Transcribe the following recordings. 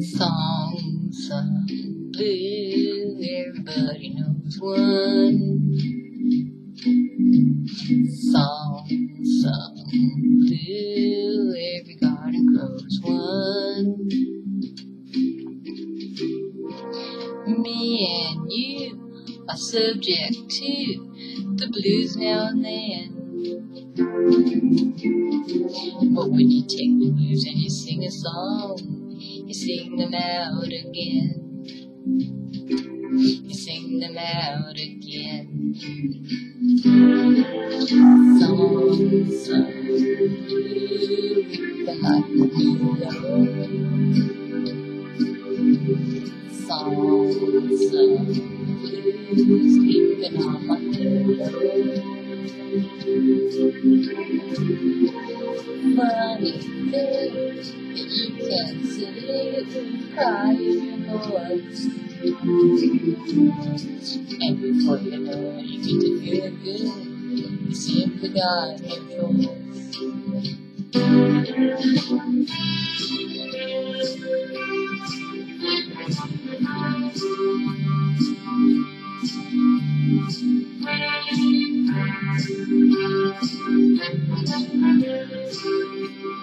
Song sung blue, everybody knows one. Song sung blue, every garden grows one. Me and you are subject to the blues now and then. But when you take the blues and you sing a song, you sing them out again. You sing them out again. Songs the light below. Songs of Funny thing that you can sit and cry in. And before you know it, you get to feeling good. You got no choice. Me and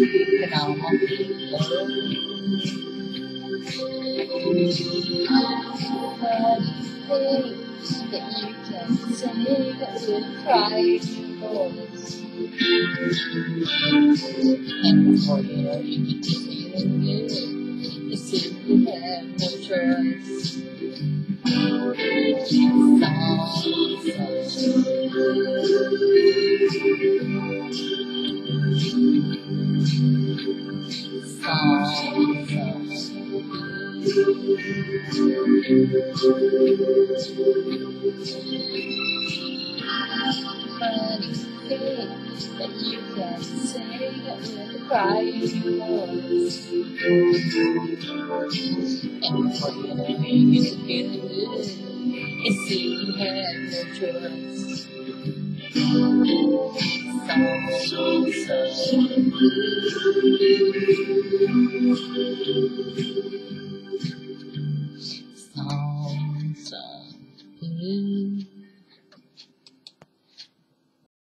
thing that you can say that will cry in your voice. And before you know it, you get to feeling good. Simply have no choice. Songs of funny thing that you can say with a cry in your voice. And before you know it, you get to feeling good. You see you have no choice. Blue.